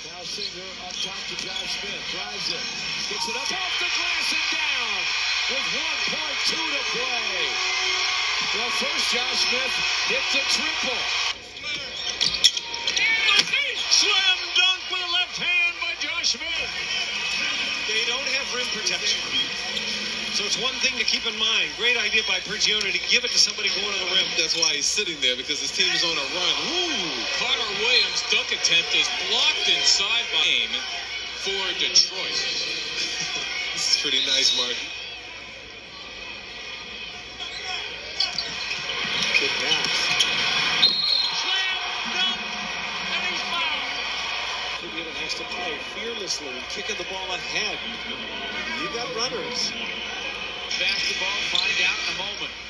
Singler up top to Josh Smith. Drives it. Gets it up off the glass and down with 1.2 to play. Well, first Josh Smith hits a triple. Slam dunk with a left hand by Josh Smith. They don't have rim protection. So it's one thing to keep in mind. Great idea by Prigioni to give it to somebody going to the rim. That's why he's sitting there because his team is on a run. Woo! Connor Williams' dunk attempt is blocked inside by game for Detroit. This is pretty nice, Mark. Good pass. Slam dunk, and he's fouled. Tribune has to play fearlessly, kicking the ball ahead. You got runners. Basketball, find out in a moment. Josh Smith